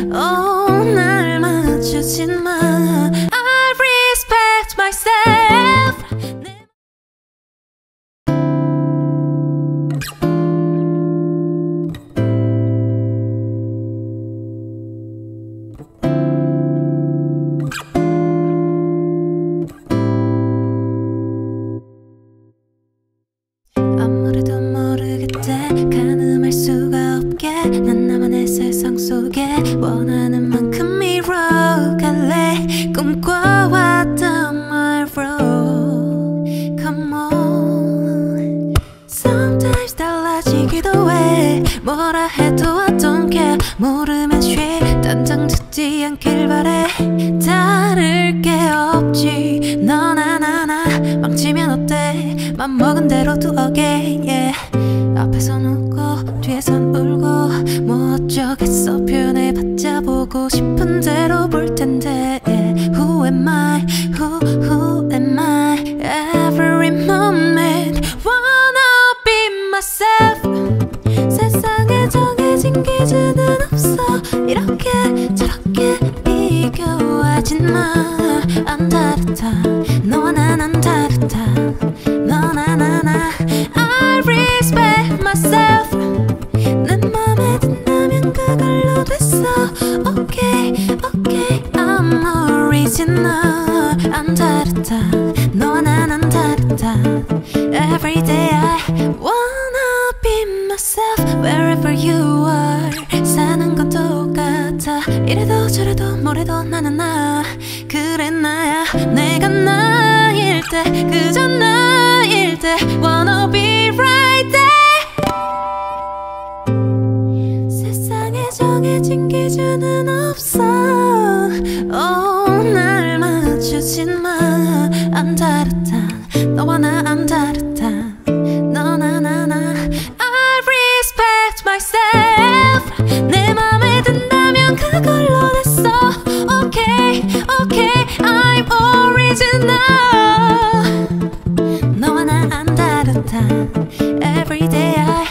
Oh, 날 맞추진 마 뭐라 해도 I don't care 모르면 쉬. 단정 짓지 않길 바래. 다를 게 없지. 너나 나나 망치면 어때? 맘먹은 대로 두어게. Yeah. 앞에선 웃고 뒤에선 울고 뭐 어쩌겠어. 표현해봤자 보고 싶은 대로 볼 텐데 정해진 기준은 없어. 이렇게 저렇게 비교하진 마안 다르다. 너와 난안 다르다. 너나 나나. I respect myself. 내 맘에 든다면 그걸로 됐어. Okay okay I'm original. 안 다르다. 너와 난안 다르다. Every day I 이래도 저래도 뭐래도 나는 나. 그래 나야. 내가 나일 때 그저 나일 때 Wanna be right there. 세상에 정해진 기준은 없어. oh, 날 맞추진 마안 다르다. no know? 너와 나 time Every day I